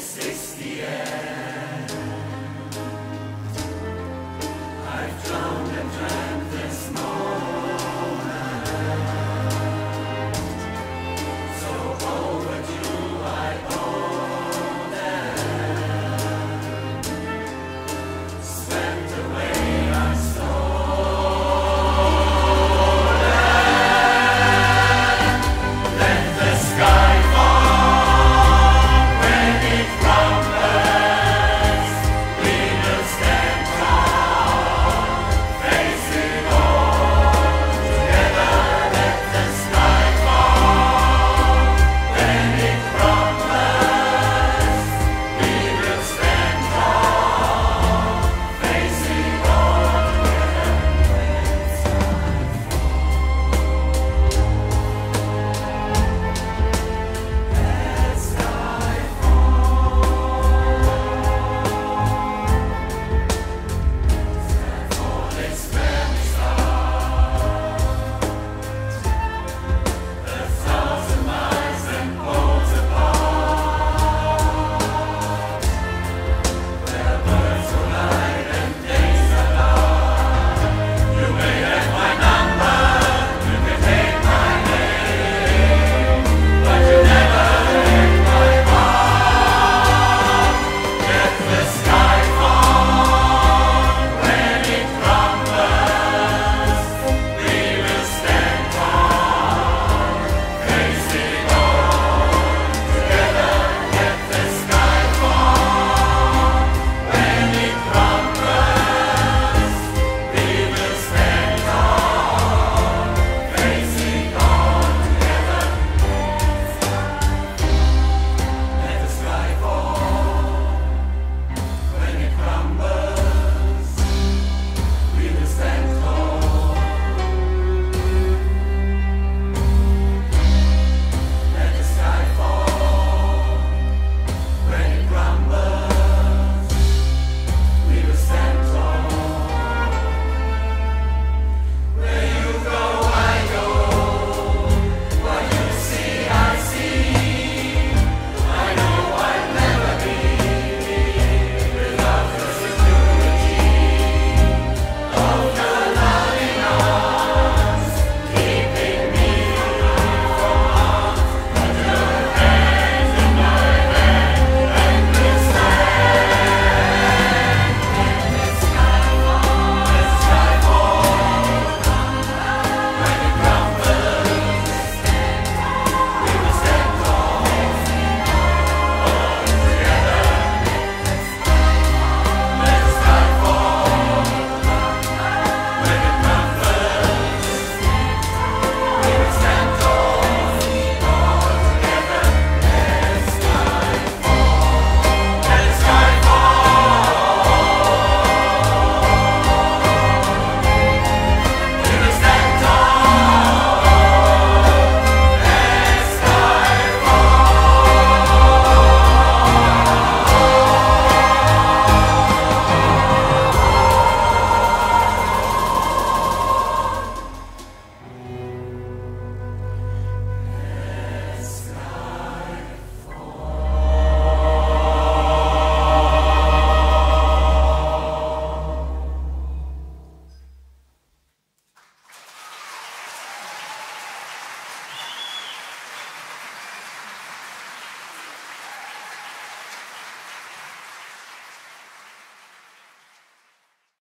This is the end.